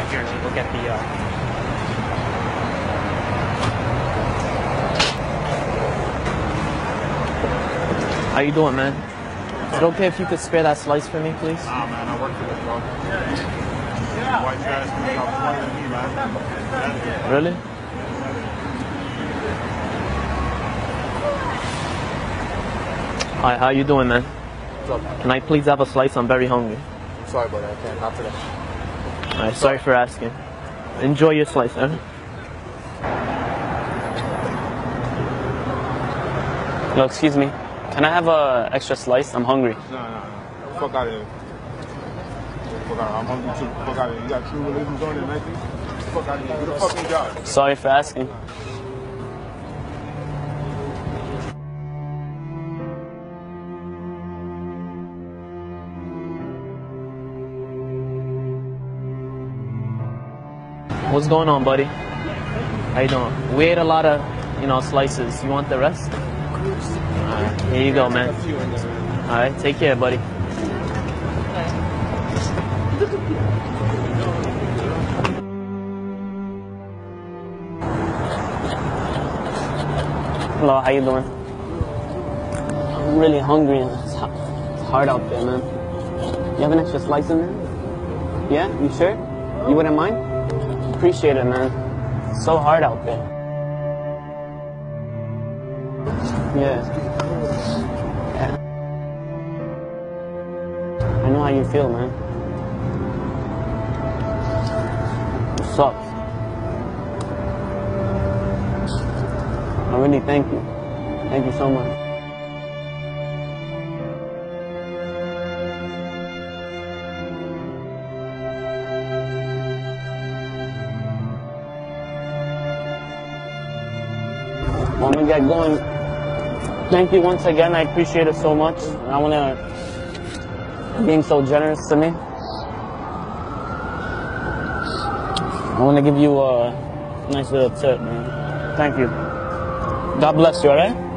Right here, and look at the. Uh... How you doing, man? Is it okay if you could spare that slice for me, please? Nah, man, I work for this, bro. White trash coming out smarter than me, man. Really? Hi, how you doing, man? What's up? Can I please have a slice? I'm very hungry. Sorry, but I can't. Not today. All right, sorry for asking. Enjoy your slice, man. Hello, excuse me. Can I have a extra slice? I'm hungry. No, no, no. Fuck out of here. Fuck out of here. I'm hungry too. Fuck out of here. You got true religions on it, Nike? Fuck out of here. Get the fucking job. Sorry for asking. What's going on, buddy? How you doing? We ate a lot of, you know, slices. You want the rest? Right, here you go, man. All right, take care, buddy. Hello, how you doing? I'm really hungry and it's hard out there, man. You have an extra slice in there? Yeah, you sure? You wouldn't mind? Appreciate it, man. It's so hard out there. Yeah. yeah. I know how you feel, man. It sucks. I really thank you. Thank you so much. When we get going, thank you once again. I appreciate it so much. I want to, being so generous to me. I want to give you a nice little tip, man. Thank you. God bless you, alright?